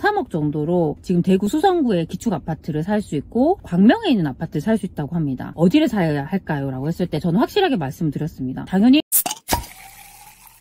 3억 정도로 지금 대구 수성구에 기축 아파트를 살 수 있고 광명에 있는 아파트를 살 수 있다고 합니다. 어디를 사야 할까요? 라고 했을 때 저는 확실하게 말씀드렸습니다. 당연히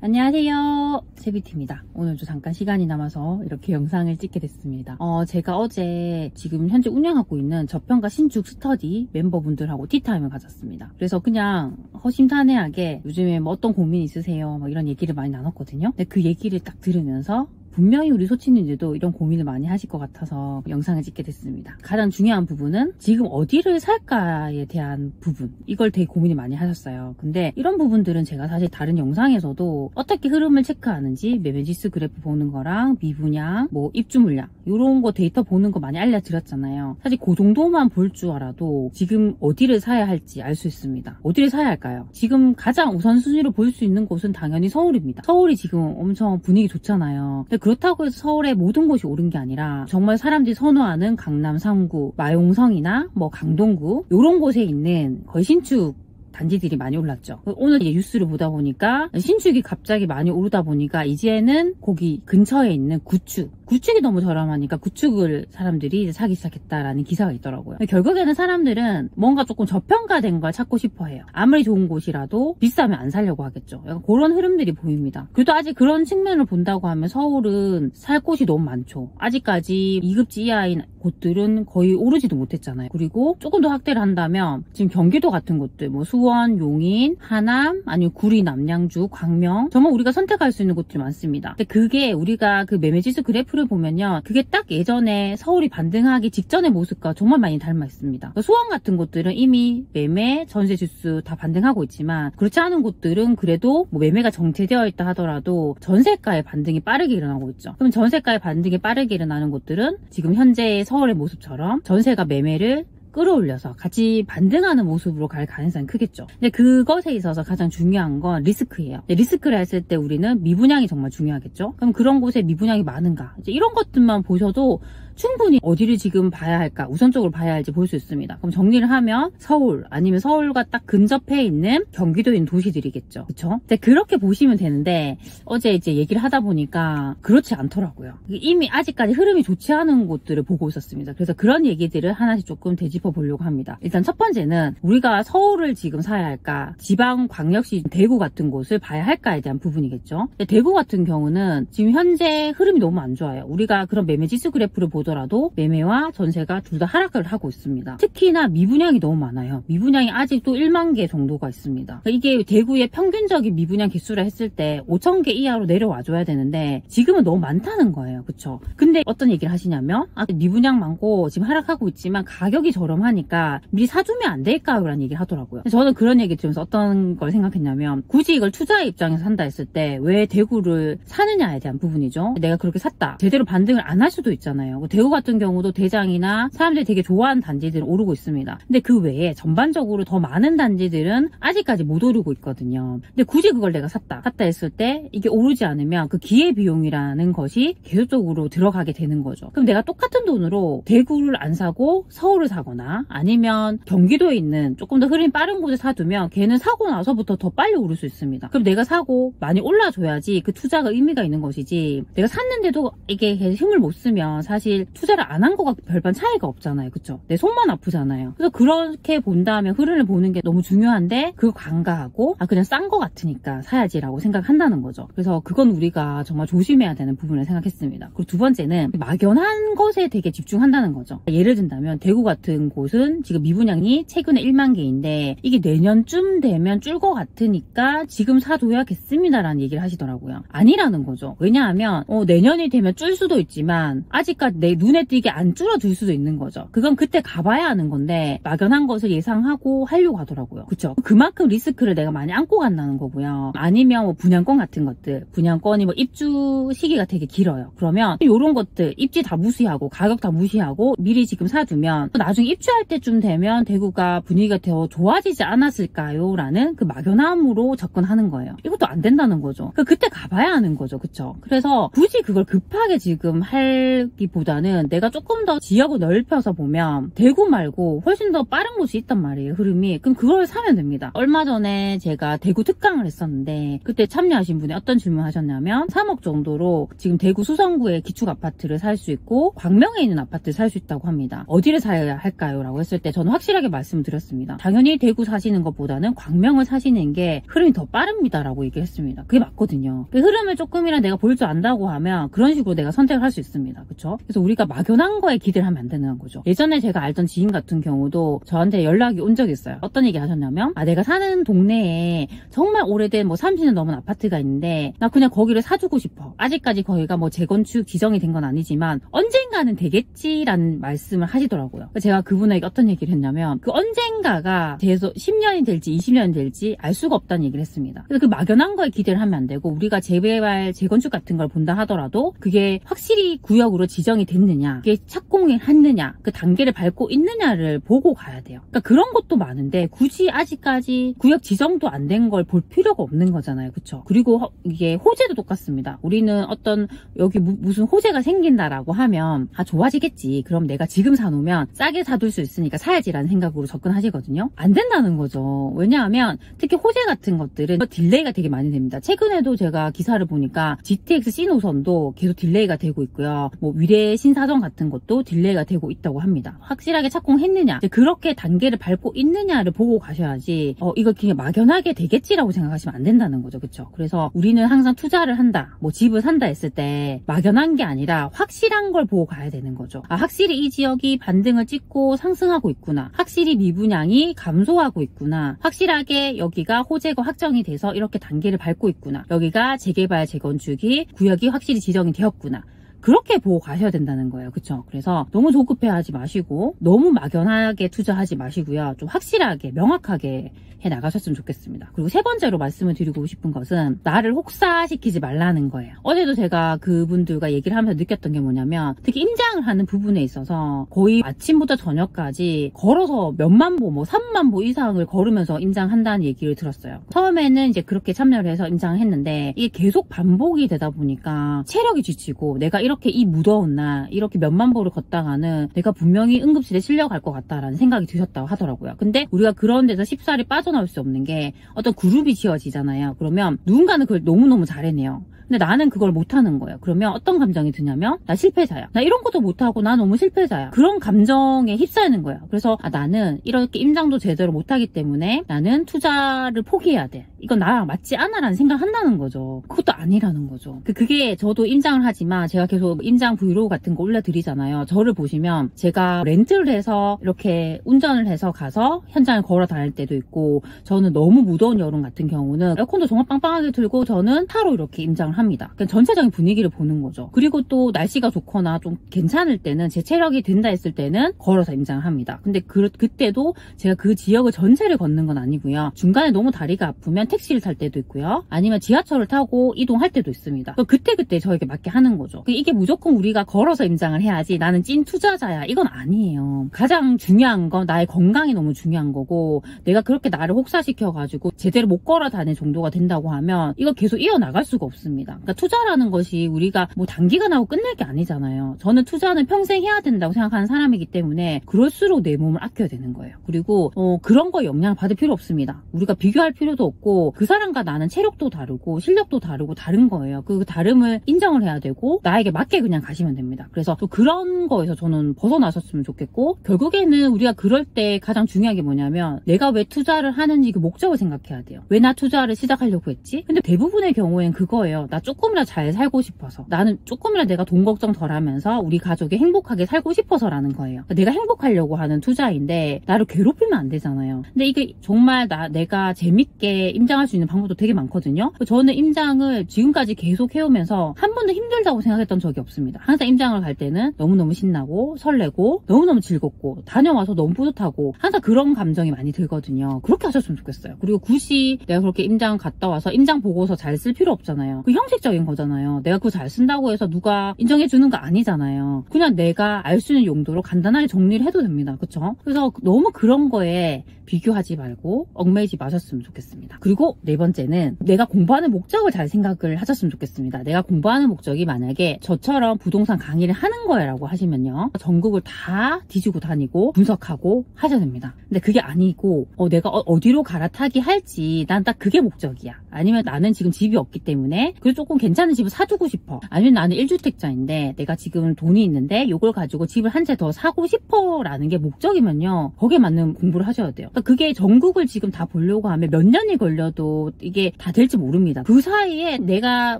안녕하세요. 세비티입니다. 오늘도 잠깐 시간이 남아서 이렇게 영상을 찍게 됐습니다. 어, 제가 어제 지금 현재 운영하고 있는 저평가 신축 스터디 멤버분들하고 티타임을 가졌습니다. 그래서 그냥 허심탄회하게 요즘에 뭐 어떤 고민 있으세요? 뭐 이런 얘기를 많이 나눴거든요. 근데 그 얘기를 딱 들으면서 분명히 우리 소치님들도 이런 고민을 많이 하실 것 같아서 영상을 찍게 됐습니다. 가장 중요한 부분은 지금 어디를 살까에 대한 부분 이걸 되게 고민을 많이 하셨어요. 근데 이런 부분들은 제가 사실 다른 영상에서도 어떻게 흐름을 체크하는지 매매지수 그래프 보는 거랑 미분양, 뭐 입주 물량 이런 거 데이터 보는 거 많이 알려드렸잖아요. 사실 그 정도만 볼 줄 알아도 지금 어디를 사야 할지 알 수 있습니다. 어디를 사야 할까요? 지금 가장 우선순위로 볼 수 있는 곳은 당연히 서울입니다. 서울이 지금 엄청 분위기 좋잖아요. 그렇다고 해서 서울의 모든 곳이 오른 게 아니라 정말 사람들이 선호하는 강남 3구, 마용성이나 뭐 강동구 이런 곳에 있는 거의 신축 단지들이 많이 올랐죠. 오늘 이제 뉴스를 보다 보니까 신축이 갑자기 많이 오르다 보니까 이제는 거기 근처에 있는 구축, 구축이 너무 저렴하니까 구축을 사람들이 사기 시작했다라는 기사가 있더라고요. 결국에는 사람들은 뭔가 조금 저평가된 걸 찾고 싶어 해요. 아무리 좋은 곳이라도 비싸면 안 살려고 하겠죠. 약간 그런 흐름들이 보입니다. 그래도 아직 그런 측면을 본다고 하면 서울은 살 곳이 너무 많죠. 아직까지 2급지 이하인 곳들은 거의 오르지도 못했잖아요. 그리고 조금 더 확대를 한다면 지금 경기도 같은 곳들 뭐 수원, 용인, 하남, 아니면 구리, 남양주, 광명 정말 우리가 선택할 수 있는 곳들이 많습니다. 근데 그게 우리가 그 매매지수 그래프를 보면요. 그게 딱 예전에 서울이 반등하기 직전의 모습과 정말 많이 닮아 있습니다. 수원 같은 곳들은 이미 매매, 전세 지수 다 반등하고 있지만 그렇지 않은 곳들은 그래도 뭐 매매가 정체되어 있다 하더라도 전세가의 반등이 빠르게 일어나고 있죠. 그럼 전세가의 반등이 빠르게 일어나는 곳들은 지금 현재의 서울의 모습처럼 전세가 매매를 끌어올려서 같이 반등하는 모습으로 갈 가능성이 크겠죠. 근데 그것에 있어서 가장 중요한 건 리스크예요. 리스크를 했을 때 우리는 미분양이 정말 중요하겠죠. 그럼 그런 곳에 미분양이 많은가? 이런 것들만 보셔도 충분히 어디를 지금 봐야 할까 우선적으로 봐야 할지 볼 수 있습니다. 그럼 정리를 하면 서울 아니면 서울과 딱 근접해 있는 경기도에 있는 도시들이겠죠. 그렇죠? 그렇게 보시면 되는데 어제 이제 얘기를 하다 보니까 그렇지 않더라고요. 이미 아직까지 흐름이 좋지 않은 곳들을 보고 있었습니다. 그래서 그런 얘기들을 하나씩 조금 되짚어 보려고 합니다. 일단 첫 번째는 우리가 서울을 지금 사야 할까 지방 광역시 대구 같은 곳을 봐야 할까에 대한 부분이겠죠. 대구 같은 경우는 지금 현재 흐름이 너무 안 좋아요. 우리가 그런 매매 지수 그래프를 보 보더라도 매매와 전세가 둘 다 하락을 하고 있습니다. 특히나 미분양이 너무 많아요. 미분양이 아직도 1만 개 정도가 있습니다. 그러니까 이게 대구의 평균적인 미분양 개수라 했을 때 5천 개 이하로 내려와줘야 되는데 지금은 너무 많다는 거예요. 그쵸? 근데 어떤 얘기를 하시냐면 아, 미분양 많고 지금 하락하고 있지만 가격이 저렴하니까 미리 사주면 안 될까요? 라는 얘기를 하더라고요. 저는 그런 얘기 들으면서 어떤 걸 생각했냐면 굳이 이걸 투자의 입장에서 산다 했을 때 왜 대구를 사느냐에 대한 부분이죠. 내가 그렇게 샀다. 제대로 반등을 안 할 수도 있잖아요. 대구 같은 경우도 대장이나 사람들이 되게 좋아하는 단지들은 오르고 있습니다. 근데 그 외에 전반적으로 더 많은 단지들은 아직까지 못 오르고 있거든요. 근데 굳이 그걸 내가 샀다. 샀다 했을 때 이게 오르지 않으면 그 기회비용이라는 것이 계속적으로 들어가게 되는 거죠. 그럼 내가 똑같은 돈으로 대구를 안 사고 서울을 사거나 아니면 경기도에 있는 조금 더 흐름이 빠른 곳에 사두면 걔는 사고 나서부터 더 빨리 오를 수 있습니다. 그럼 내가 사고 많이 올라줘야지 그 투자가 의미가 있는 것이지 내가 샀는데도 이게 힘을 못 쓰면 사실 투자를 안 한 거가 별반 차이가 없잖아요. 그쵸? 내 손만 아프잖아요. 그래서 그렇게 본다면 흐름을 보는 게 너무 중요한데 그걸 간과하고 아 그냥 싼 거 같으니까 사야지라고 생각한다는 거죠. 그래서 그건 우리가 정말 조심해야 되는 부분을 생각했습니다. 그리고 두 번째는 막연한 것에 되게 집중한다는 거죠. 예를 든다면 대구 같은 곳은 지금 미분양이 최근에 1만 개인데 이게 내년쯤 되면 줄 것 같으니까 지금 사둬야겠습니다라는 얘기를 하시더라고요. 아니라는 거죠. 왜냐하면 어, 내년이 되면 줄 수도 있지만 아직까지 내 눈에 띄게 안 줄어들 수도 있는 거죠. 그건 그때 가봐야 하는 건데 막연한 것을 예상하고 하려고 하더라고요. 그쵸? 그만큼 리스크를 내가 많이 안고 간다는 거고요. 아니면 뭐 분양권 같은 것들 분양권이 뭐 입주 시기가 되게 길어요. 그러면 이런 것들 입지 다 무시하고 가격 다 무시하고 미리 지금 사두면 나중에 입주할 때쯤 되면 대구가 분위기가 더 좋아지지 않았을까요? 라는 그 막연함으로 접근하는 거예요. 이것도 안 된다는 거죠. 그 그때 가봐야 하는 거죠. 그쵸? 그래서 굳이 그걸 급하게 지금 할기보다는 대구 보다는 내가 조금 더 지역을 넓혀서 보면 대구 말고 훨씬 더 빠른 곳이 있단 말이에요. 흐름이. 그럼 그걸 사면 됩니다. 얼마 전에 제가 대구 특강을 했었는데 그때 참여하신 분이 어떤 질문 하셨냐면 3억 정도로 지금 대구 수성구에 기축 아파트를 살 수 있고 광명에 있는 아파트를 살 수 있다고 합니다. 어디를 사야 할까요? 라고 했을 때 저는 확실하게 말씀을 드렸습니다. 당연히 대구 사시는 것보다는 광명을 사시는 게 흐름이 더 빠릅니다. 라고 얘기를 했습니다. 그게 맞거든요. 그 흐름을 조금이나 내가 볼 줄 안다고 하면 그런 식으로 내가 선택을 할 수 있습니다. 그쵸? 그래서 우리 가 막연한 거에 기대를 하면 안 되는 거죠. 예전에 제가 알던 지인 같은 경우도 저한테 연락이 온 적이 있어요. 어떤 얘기 하셨냐면 아 내가 사는 동네에 정말 오래된 뭐 30년 넘은 아파트가 있는데 나 그냥 거기를 사주고 싶어. 아직까지 거기가 뭐 재건축 지정이 된 건 아니지만 언젠가는 되겠지라는 말씀을 하시더라고요. 제가 그분에게 어떤 얘기를 했냐면 그 언젠가가 돼서 10년이 될지 20년이 될지 알 수가 없다는 얘기를 했습니다. 그래서 그 막연한 거에 기대를 하면 안 되고 우리가 재개발, 재건축 같은 걸 본다 하더라도 그게 확실히 구역으로 지정이 됐느냐, 그게 착공을 했느냐, 그 단계를 밟고 있느냐를 보고 가야 돼요. 그러니까 그런 것도 많은데 굳이 아직까지 구역 지정도 안 된 걸 볼 필요가 없는 거잖아요. 그쵸? 그리고 허- 이게 호재도 똑같습니다. 우리는 어떤 여기 무, 무슨 호재가 생긴다라고 하면 아 좋아지겠지. 그럼 내가 지금 사놓으면 싸게 사둘 수 있으니까 사야지라는 생각으로 접근하시거든요. 안 된다는 거죠. 왜냐하면 특히 호재 같은 것들은 딜레이가 되게 많이 됩니다. 최근에도 제가 기사를 보니까 GTX C 노선도 계속 딜레이가 되고 있고요. 뭐 위례신사선 같은 것도 딜레이가 되고 있다고 합니다. 확실하게 착공했느냐, 그렇게 단계를 밟고 있느냐를 보고 가셔야지 어 이거 그냥 막연하게 되겠지라고 생각하시면 안 된다는 거죠. 그렇죠? 그래서 우리는 항상 투자를 한다, 뭐 집을 산다 했을 때 막연한 게 아니라 확실한 걸 보고 가야 되는 거죠. 아 확실히 이 지역이 반등을 찍고 상승하고 있구나. 확실히 미분양이 감소하고 있구나. 확실하게 여기가 호재가 확정이 돼서 이렇게 단계를 밟고 있구나. 여기가 재개발 재건축이 구역이 확실히 지정이 되었구나. 그렇게 보고 가셔야 된다는 거예요. 그쵸? 그래서 너무 조급해 하지 마시고, 너무 막연하게 투자하지 마시고요. 좀 확실하게, 명확하게 해 나가셨으면 좋겠습니다. 그리고 세 번째로 말씀을 드리고 싶은 것은, 나를 혹사시키지 말라는 거예요. 어제도 제가 그분들과 얘기를 하면서 느꼈던 게 뭐냐면, 특히 임장을 하는 부분에 있어서, 거의 아침부터 저녁까지 걸어서 몇만 보, 뭐 3만 보 이상을 걸으면서 임장한다는 얘기를 들었어요. 처음에는 이제 그렇게 참여를 해서 임장을 했는데, 이게 계속 반복이 되다 보니까, 체력이 지치고, 내가 이 렇게 이 무더운 날 이렇게 몇만 보를 걷다가는 내가 분명히 응급실에 실려갈 것 같다라는 생각이 드셨다고 하더라고요. 근데 우리가 그런 데서 쉽사리 빠져나올 수 없는 게 어떤 그룹이 지어지잖아요. 그러면 누군가는 그걸 너무너무 잘해내요. 근데 나는 그걸 못하는 거예요. 그러면 어떤 감정이 드냐면 나 실패자야. 나 이런 것도 못하고 나 너무 실패자야. 그런 감정에 휩싸이는 거예요. 그래서 아, 나는 이렇게 임장도 제대로 못하기 때문에 나는 투자를 포기해야 돼. 이건 나랑 맞지 않아라는 생각을 한다는 거죠. 그것도 아니라는 거죠. 그- 그게 저도 임장을 하지만 제가 계속 임장 브이로그 같은 거 올려드리잖아요. 저를 보시면 제가 렌트를 해서 이렇게 운전을 해서 가서 현장을 걸어 다닐 때도 있고 저는 너무 무더운 여름 같은 경우는 에어컨도 정말 빵빵하게 틀고 저는 차로 이렇게 임장을 합니다. 그냥 전체적인 분위기를 보는 거죠. 그리고 또 날씨가 좋거나 좀 괜찮을 때는 제 체력이 된다 했을 때는 걸어서 임장을 합니다. 근데 그, 그때도 제가 그 지역을 전체를 걷는 건 아니고요. 중간에 너무 다리가 아프면 택시를 탈 때도 있고요. 아니면 지하철을 타고 이동할 때도 있습니다. 그때그때 저에게 맞게 하는 거죠. 이게 무조건 우리가 걸어서 임장을 해야지 나는 찐 투자자야. 이건 아니에요. 가장 중요한 건 나의 건강이 너무 중요한 거고 내가 그렇게 나를 혹사시켜가지고 제대로 못 걸어 다닐 정도가 된다고 하면 이거 계속 이어나갈 수가 없습니다. 그러니까 투자라는 것이 우리가 뭐 단기간 하고 끝낼 게 아니잖아요. 저는 투자는 평생 해야 된다고 생각하는 사람이기 때문에 그럴수록 내 몸을 아껴야 되는 거예요. 그리고 어, 그런 거 영향을 받을 필요 없습니다. 우리가 비교할 필요도 없고 그 사람과 나는 체력도 다르고 실력도 다르고 다른 거예요. 그 다름을 인정을 해야 되고 나에게 맞게 그냥 가시면 됩니다. 그래서 또 그런 거에서 저는 벗어나셨으면 좋겠고 결국에는 우리가 그럴 때 가장 중요한 게 뭐냐면 내가 왜 투자를 하는지 그 목적을 생각해야 돼요. 왜 나 투자를 시작하려고 했지? 근데 대부분의 경우엔 그거예요. 나 조금이라도 잘 살고 싶어서 나는 조금이라도 내가 돈 걱정 덜 하면서 우리 가족이 행복하게 살고 싶어서라는 거예요. 내가 행복하려고 하는 투자인데 나를 괴롭히면 안 되잖아요. 근데 이게 정말 나 내가 재밌게 임장할 수 있는 방법도 되게 많거든요. 저는 임장을 지금까지 계속 해오면서 한 번도 힘들다고 생각했던 적이 없습니다. 항상 임장을 갈 때는 너무너무 신나고 설레고 너무너무 즐겁고 다녀와서 너무 뿌듯하고 항상 그런 감정이 많이 들거든요. 그렇게 하셨으면 좋겠어요. 그리고 굳이 내가 그렇게 임장 갔다 와서 임장 보고서 잘 쓸 필요 없잖아요. 그 형 식적인 거잖아요. 내가 그거 잘 쓴다고 해서 누가 인정해주는 거 아니잖아요. 그냥 내가 알 수 있는 용도로 간단하게 정리를 해도 됩니다. 그쵸? 그래서 너무 그런 거에 비교하지 말고 얽매이지 마셨으면 좋겠습니다. 그리고 네 번째는 내가 공부하는 목적을 잘 생각을 하셨으면 좋겠습니다. 내가 공부하는 목적이 만약에 저처럼 부동산 강의를 하는 거야라고 하시면요. 전국을 다 뒤지고 다니고 분석하고 하셔야 됩니다. 근데 그게 아니고 어, 내가 어, 디로 갈아타기 할지 난 딱 그게 목적이야. 아니면 나는 지금 집이 없기 때문에 그래서 조금 괜찮은 집을 사주고 싶어. 아니면 나는 1주택자인데 내가 지금 돈이 있는데 이걸 가지고 집을 한 채 더 사고 싶어 라는 게 목적이면요. 거기에 맞는 공부를 하셔야 돼요. 그러니까 그게 전국을 지금 다 보려고 하면 몇 년이 걸려도 이게 다 될지 모릅니다. 그 사이에 내가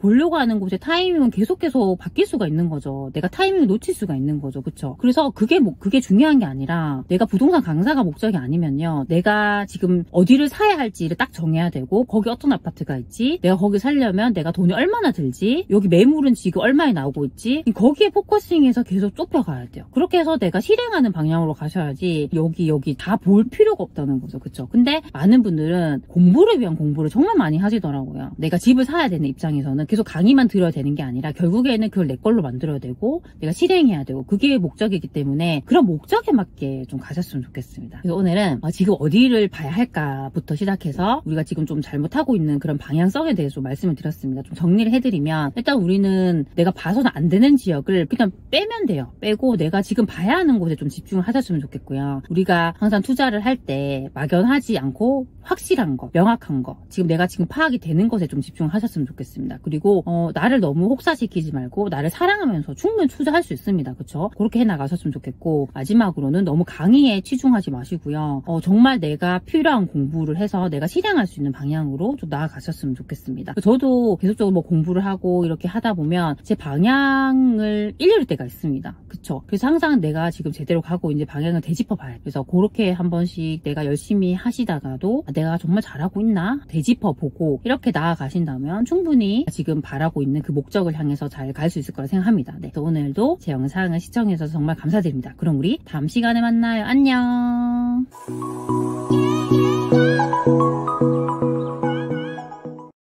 보려고 하는 곳의 타이밍은 계속 계속 바뀔 수가 있는 거죠. 내가 타이밍을 놓칠 수가 있는 거죠. 그쵸? 그래서 그게 뭐, 그게 중요한 게 아니라 내가 부동산 강사가 목적이 아니면요. 내가 지금 어디를 사야 할지를 딱 정해야 되고 거기 어떤 아파트가 있지? 내가 거기 살려면 내가 돈이 얼마나 들지? 여기 매물은 지금 얼마에 나오고 있지? 거기에 포커싱해서 계속 좁혀가야 돼요. 그렇게 해서 내가 실행하는 방향으로 가셔야지 여기 여기 다 볼 필요가 없다는 거죠. 그쵸? 근데 많은 분들은 공부를 위한 공부를 정말 많이 하시더라고요. 내가 집을 사야 되는 입장에서는 계속 강의만 들어야 되는 게 아니라 결국에는 그걸 내 걸로 만들어야 되고 내가 실행해야 되고 그게 목적이기 때문에 그런 목적에 맞게 좀 가셨으면 좋겠습니다. 그래서 오늘은 어, 지금 어디를 봐야 할까부터 시작해서 우리가 지금 좀 잘못하고 있는 그런 방향성에 대해서 좀 말씀을 드렸습니다. 좀 정리를 해드리면 일단 우리는 내가 봐서는 안 되는 지역을 그냥 빼면 돼요. 빼고 내가 지금 봐야 하는 곳에 좀 집중을 하셨으면 좋겠고요. 우리가 항상 투자를 할 때 막연하지 않고 확실한 거, 명확한 거, 지금 내가 지금 파악이 되는 것에 좀 집중하셨으면 좋겠습니다. 그리고 어, 나를 너무 혹사시키지 말고 나를 사랑하면서 충분히 투자할 수 있습니다. 그렇죠? 그렇게 해 나가셨으면 좋겠고 마지막으로는 너무 강의에 치중하지 마시고요. 어, 정말 내가 필요한 공부를 해서 내가 실행할 수 있는 방향으로 좀 나아가셨으면 좋겠습니다. 저도 계속적으로 뭐 공부를 하고 이렇게 하다 보면 제 방향을 잃을 때가 있습니다. 그렇죠? 그래서 항상 내가 지금 제대로 가고 이제 방향을 되짚어 봐요. 그래서 그렇게 한 번씩 내가 열심히 하시다가도 내가 정말 잘하고 있나 되짚어 보고 이렇게 나아가신다면 충분히 지금 바라고 있는 그 목적을 향해서 잘 갈 수 있을 거라 생각합니다. 네, 오늘도 제 영상을 시청해주셔서 정말 감사드립니다. 그럼 우리 다음 시간에 만나요. 안녕.